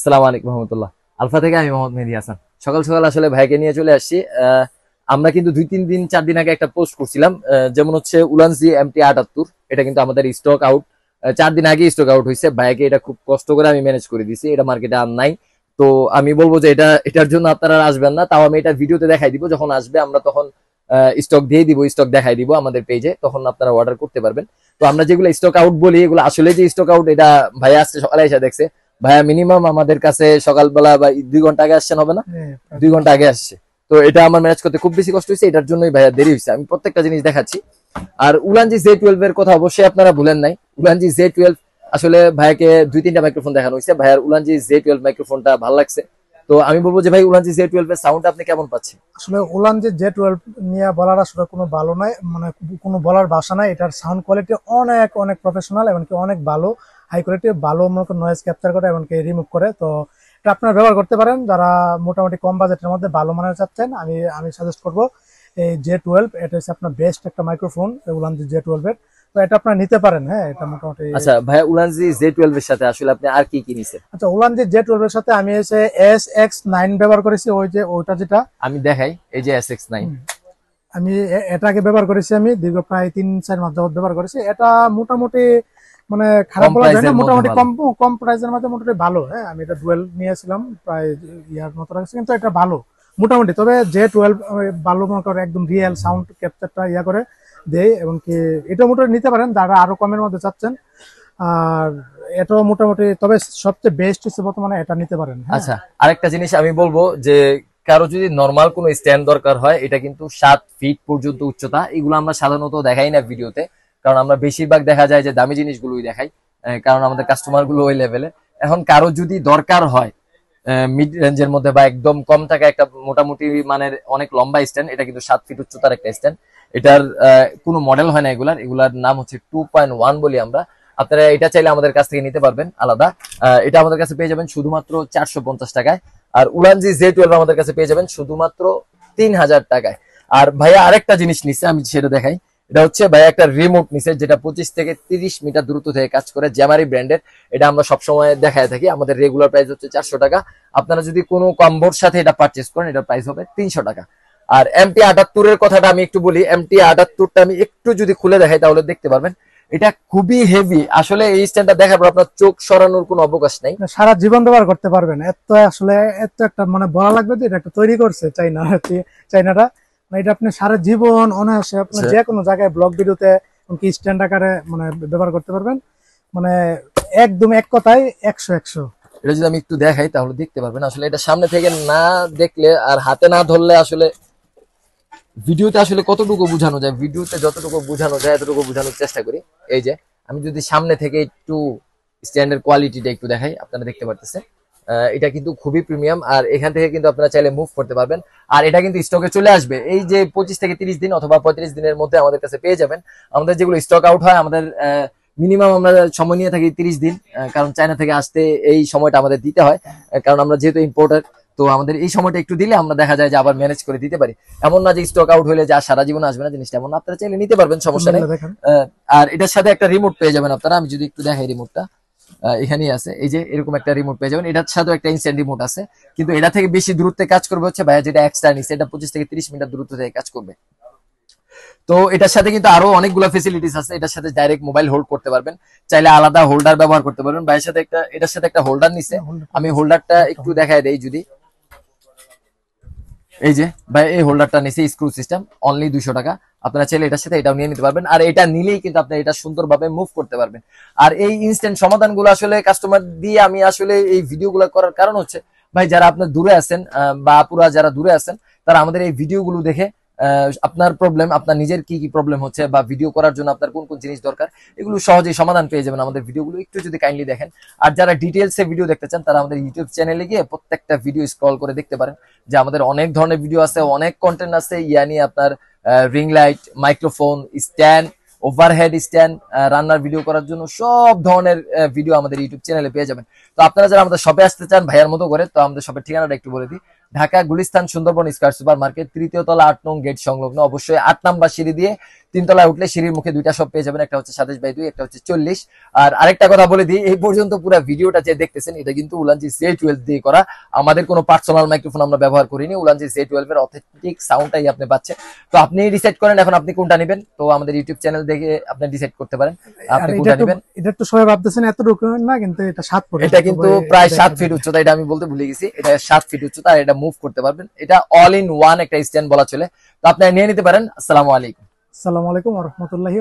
আসসালামু আলাইকুম রহমতুল্লাহ। আলফা থেকে আমি মোহাম্মদ মেহেদি হাসান। সকাল সকাল আসলে ভাইকে নিয়ে চলে আসছি। আমরা কিন্তু দুই তিন দিন, চার দিন আগে একটা পোস্ট করছিলাম। যেমন হচ্ছে উলানজি এমটি আটাত্তর, এটা কিন্তু আমাদের স্টক আউট চার দিন আগে স্টক আউট হয়েছে ভাইকে এটা খুব কষ্ট করে আমি ম্যানেজ করে দিছি। এটা মার্কেটে আর নাই। তো আমি বলব যে এটা, এটার জন্য আপনারা আসবেন না। তাও আমি এটা ভিডিওতে দেখাই দিব। যখন আসবে, আমরা তখন স্টক দিয়ে দিব স্টক দেখাই দিব আমাদের পেজে তখন আপনারা অর্ডার করতে পারবেন। তো আমরা যেগুলো স্টক আউট বলি, এগুলো আসলে যে স্টক আউট এটা ভাইয়া আসছে, সকালে এসে দেখছে। ভাইয়া মিনিমাম আমাদের কাছে সকালবেলা বা দুই ঘণ্টা আগে আসছেন হবে না? দুই ঘণ্টা আগে আসছে। তো এটা আমার ম্যানেজ করতে খুব বেশি কষ্ট হয়েছে এটার জন্যই ভাইয়া দেরি হয়েছে। আমি প্রত্যেকটা জিনিস দেখাচ্ছি। আর উলানজি জে টুয়েলভ এর কথা অবশ্যই আপনারা ভুলেন নাই। উলানজি জে টুয়েলভ আসলে ভাইয়াকে দুই তিনটা মাইক্রোফোন দেখানো হয়েছে। ভাইয়ার উলানজি জে টুয়েলভ মাইক্রোফোনটা ভালো লাগছে। তো আমি বলব যে ভাই, উলানজি জে টুয়েলভ এর সাউন্ড আপনি কেমন পাচ্ছেন? আসলে ওলান যে জে টুয়েলভ নিয়ে বলার আসলে কোনো ভালো নাই মানে কোনো বলার ভাষা নাই। এটার সাউন্ড কোয়ালিটি অনেক অনেক প্রফেশনাল এমনকি অনেক ভালো। হাই কোয়ালিটি ভালো মনে নয়েজ ক্যাপচার করে, এমনকি রিমুভ করে। তো এটা আপনারা ব্যবহার করতে পারেন। যারা মোটামুটি কম বাজেটের মধ্যে ভালো মানের চাচ্ছেন, আমি আমি সাজেস্ট করব, এই জে টুয়েলভ, এটা হচ্ছে আপনার বেস্ট একটা মাইক্রোফোন উলানজি জে টুয়েলভ এর। তো এটা আপনারা নিতে পারেন হ্যাঁ এটা মোটামুটি আচ্ছা ভাইয়া উলানজি জে টুয়েলভ এর সাথে আসলে আপনি আর কি কি নিছেন? আচ্ছা উলান জে টুয়েলভ এর সাথে আমি এসে এস এক্স নাইন ব্যবহার করেছি ওই যে ওইটা যেটা। আমি দেখাই এই যে এস এক্স নাইন। আমি এটাকে ব্যবহার করেছি আমি দীর্ঘ প্রায় তিন চার মাস যাবত ব্যবহার করেছি। এটা মোটামুটি মানে খারাপ বলা যায় না মোটামুটি। কম কম প্রাইসের মধ্যে মোটামুটি ভালো হ্যাঁ আমি এটা ডুয়েল নিয়েছিলাম প্রায় ইয়ার মতো রাখছি কিন্তু এটা ভালো। মোটামুটি তবে যে টুয়েলভ ভালো মনে করে একদম রিয়েল সাউন্ড ক্যাপচারটা ইয়া করে। দেয় এবং কি এটা মোটামুটি নিতে পারেন, যারা আরও কমের মধ্যে চাচ্ছেন। আর এটাও মোটামুটি, তবে সবচেয়ে বেস্ট হচ্ছে বর্তমানে এটা নিতে পারেন হ্যাঁ। আচ্ছা আরেকটা জিনিস আমি বলব যে, কারও যদি নর্মাল কোনো স্ট্যান্ড দরকার হয়, এটা কিন্তু সাত ফিট পর্যন্ত উচ্চতা, এগুলো আমরা সাধারণত দেখাই না ভিডিওতে, কারণ আমরা বেশিরভাগ দেখা যায় যে দামি জিনিসগুলোই দেখাই কারণ আমাদের কাস্টমারগুলো ওই লেভেলে এখন কারও যদি দরকার হয় মিড রেঞ্জের মধ্যে বা একদম কম টাকা একটা মোটামুটি মানের অনেক লম্বা স্ট্যান্ড এটা কিন্তু সাত ফিট উচ্চতার একটা স্ট্যান্ড এটার কোনো মডেল হয় না এগুলার। এগুলার নাম হচ্ছে টু পয়েন্ট ওয়ান বলি আমরা। আপনারা এটা চাইলে আমাদের কাছ থেকে নিতে পারবেন, আলাদা। এটা আমাদের কাছে পেয়ে যাবেন শুধুমাত্র চারশো পঞ্চাশ টাকায়। আর উলানজি জে টুয়েলভ আমাদের কাছে পেয়ে যাবেন শুধুমাত্র তিন হাজার টাকায়। আর ভাইয়া আরেকটা জিনিস নিচ্ছে আমি সেটা দেখাই। এটা হচ্ছে ভাইয়া একটা রিমোট নিছে, যেটা পঁচিশ থেকে তিরিশ মিটার দূরত্ব থেকে কাজ করে জ্যামারি ব্র্যান্ডের এটা আমরা সবসময় দেখায় থাকি, আমাদের রেগুলার প্রাইস হচ্ছে চারশো টাকা। আপনারা যদি কোনো কম্বোর সাথে এটা পারচেস করেন, এটার প্রাইস হবে তিনশো টাকা। আর এমটি আটাত্তরের কথাটা আমি একটু বলি এমটি আটাত্তরটা আমি একটু যদি খুলে দেখাই তাহলে দেখতে পারবেন। এটা খুবই হেভি আসলে এই স্ট্যান্ডটা দেখার পর আপনার চোখ সরানোর কোনো অবকাশ নাই। সারা জীবন ব্যবহার করতে পারবেন। এত আসলে এত একটা মানে বলা লাগবে যে এটা একটা তৈরি করছে চাইনা চাইনাটা। মানে এটা আপনি সারা জীবন অনায়াসে আপনি আচ্ছা। যে কোনো জায়গায় ব্লগ ভিডিওতে এমনকি স্ট্যান্ড আকারে মানে ব্যবহার করতে পারবেন। মানে একদম এক কথায় একশো একশো। এটা যদি আমি একটু দেখাই তাহলে দেখতে পারবেন। আসলে এটা সামনে থেকে না দেখলে আর হাতে না ধরলে আসলে ভিডিওতে আসলে কতটুকু বোঝানো যায়, ভিডিওতে যতটুকু বোঝানো যায়, এতটুকু বোঝানোর চেষ্টা করি। এই যে, আমি যদি সামনে থেকে একটু স্ট্যান্ডার্ড কোয়ালিটিটা একটু দেখাই, আপনারা দেখতে পারতেছেন। এটা কিন্তু খুবই প্রিমিয়াম আর এখান থেকে কিন্তু আপনারা চাইলে মুভ করতে পারবেন। আর এটা কিন্তু স্টকে চলে আসবে। এই যে পঁচিশ থেকে তিরিশ দিন অথবা পঁয়ত্রিশ দিনের মধ্যে আমাদের কাছে পেয়ে যাবেন। আমাদের যেগুলো স্টক আউট হয়, আমাদের মিনিমাম আমরা সময় নিয়ে থাকি তিরিশ দিন কারণ চায়না থেকে আসতে এই সময়টা আমাদের দিতে হয়। কারণ আমরা যেহেতু ইম্পোর্টার তো আমাদের এই সময়টা একটু দিলে আমরা দেখা যায় যে আবার ম্যানেজ করে দিতে পারি। এমন না যে স্টক আউট হলে যা সারা জীবন আসবে না জিনিসটা এমন আপনারা চাইলে নিতে পারবেন সমস্যা নেই। আর এটার সাথে একটা রিমোট পেয়ে যাবেন আপনারা আমি যদি একটু দেখাই রিমোটটা এখানেই আছে। এই যে এরকম একটা রিমোট পেয়ে যাবেন। এটার সাথেও একটা ইনস্ট্যান্ট রিমোট আছে। কিন্তু এটা থেকে বেশি দূরত্বে কাজ করবে হচ্ছে ভাইয়া যেটা এক্সট্রা নিচ্ছে এটা পঁচিশ থেকে তিরিশ মিটার দূরত্ব থেকে কাজ করবে। তো এটার সাথে কিন্তু আরও অনেকগুলো ফেসিলিটিস আছে। এটার সাথে ডাইরেক্ট মোবাইল হোল্ড করতে পারবেন। চাইলে আলাদা হোল্ডার ব্যবহার করতে পারবেন। ভাইয়ের সাথে একটা এটার সাথে একটা হোল্ডার নিছে। আমি হোল্ডারটা একটু দেখাই দেই যদি। এই যে, ভাই, এই হোল্ডারটা নিছে স্ক্রু সিস্টেম অনলি দুইশো টাকা। আপনারা চাইলে এটার সাথে এটাও নিয়ে নিতে পারবেন। আর এটা নিলেই কিন্তু আপনি এটা সুন্দরভাবে মুভ করতে পারবেন। আর এই ইনস্ট্যান্ট সমাধানগুলো আসলে কাস্টমার দিয়ে আমি আসলে এই ভিডিওগুলো করার কারণ হচ্ছে, ভাই, যারা আপনার দূরে আছেন বা আপুরা যারা দূরে আছেন, তারা আমাদের এই ভিডিওগুলো দেখে আপনার প্রবলেম আপনার নিজের কি কি প্রবলেম হচ্ছে বা ভিডিও করার জন্য আপনার কোন কোন জিনিস দরকার, এগুলো সহজেই সমাধান পেয়ে যাবেন আমাদের ভিডিওগুলো একটু যদি কাইন্ডলি দেখেন, আর যারা ডিটেলসে ভিডিও দেখতে চান, তারা আমাদের ইউটিউব চ্যানেলে গিয়ে প্রত্যেকটা ভিডিও স্ক্রল করে দেখতে পারেন, যে আমাদের অনেক ধরনের ভিডিও আছে, অনেক কন্টেন্ট আছে। ইয়া নিয়ে আপনার ring light microphone stand overhead stand রান্নার ভিডিও করার জন্য সব ধরনের ভিডিও আমাদের ইউটিউব চ্যানেলে পেয়ে যাবেন। তো আপনারা যারা আমাদের শপে আসতে চান, ভাইয়ার মতো করে, তো আমাদের শপের ঠিকানাটা একটু বলে দিই। Dhaka, Gulistan, Sundarban, square super market তৃতীয় তলা, আট নং গেট সংলগ্ন। অবশ্যই আট নাম্বার সিঁড়ি দিয়ে তিনতলায় উঠলে সিঁড়ির মুখে দুইটা সব পেয়ে যাবেন একটা হচ্ছে সাতাশ বাই দুই একটা হচ্ছে চল্লিশ। আর আরেকটা কথা বলে দিই এই পর্যন্ত পুরো ভিডিওটা যে দেখতেছেন এটা কিন্তু উলানজি সে টুয়েলভ দিয়ে করা। আমাদের কোনো পার্সোনাল মাইক্রোফোন আমরা ব্যবহার করিনি উলানজি সে টুয়েলভ এর অথেন্টিক সাউন্ডটাই আপনি পাচ্ছেন। তো আপনি ডিসাইড করেন এখন আপনি কোনটা নেবেন? তো আমাদের ইউটিউব চ্যানেল দেখে আপনি ডিসাইড করতে পারেন আপনি কোনটা নেবেন? এটা একটু সবাই ভাবতেছেন এত এতটুকু না কিন্তু এটা সাত ফুট। এটা কিন্তু প্রায় সাত ফিট উচ্চতা এটা আমি বলতে ভুলে গেছি। এটা সাত ফিট উচ্চতা আর এটা মুভ করতে পারবেন। এটা অল ইন ওয়ান একটা স্ট্যান্ড বলা চলে। তো আপনি নিয়ে নিতে পারেন। আসসালামু আলাইকুম। আসসালামু আলাইকুম রহমতুল্লাহি